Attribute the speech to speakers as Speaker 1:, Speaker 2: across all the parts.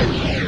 Speaker 1: Thank you.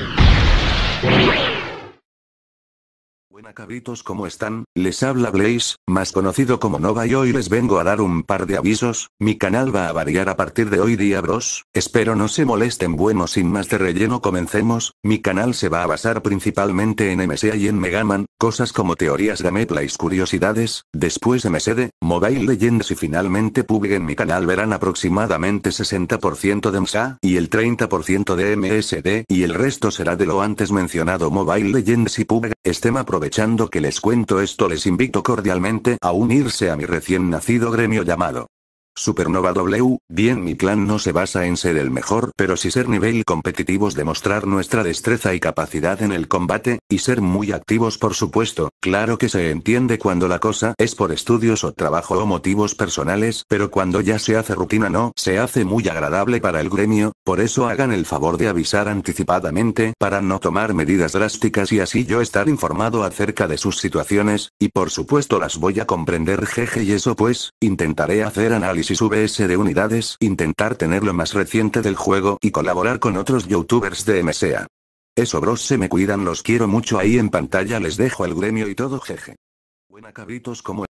Speaker 1: Buena cabritos, ¿cómo están? Les habla Blaze, más conocido como Nova y hoy les vengo a dar un par de avisos, mi canal va a variar a partir de hoy día bros, espero no se molesten. Bueno sin más de relleno comencemos, mi canal se va a basar principalmente en MSA y en Megaman, cosas como teorías gameplays curiosidades, después MSD, Mobile Legends y finalmente PUBG en mi canal verán aproximadamente 60% de MSA y el 30% de MSD y el resto será de lo antes mencionado. Mobile Legends y PUBG, estén aprovechando que les cuento esto les invito cordialmente a unirse a mi recién nacido gremio llamado Supernova W, bien mi clan no se basa en ser el mejor, pero sí ser nivel competitivos demostrar nuestra destreza y capacidad en el combate, y ser muy activos por supuesto, claro que se entiende cuando la cosa es por estudios o trabajo o motivos personales, pero cuando ya se hace rutina no, se hace muy agradable para el gremio, por eso hagan el favor de avisar anticipadamente, para no tomar medidas drásticas y así yo estar informado acerca de sus situaciones, y por supuesto las voy a comprender jeje y eso pues, intentaré hacer análisis y VS de unidades, intentar tener lo más reciente del juego y colaborar con otros youtubers de MSA. Eso bros se me cuidan los quiero mucho ahí en pantalla les dejo el gremio y todo jeje. Buena cabritos como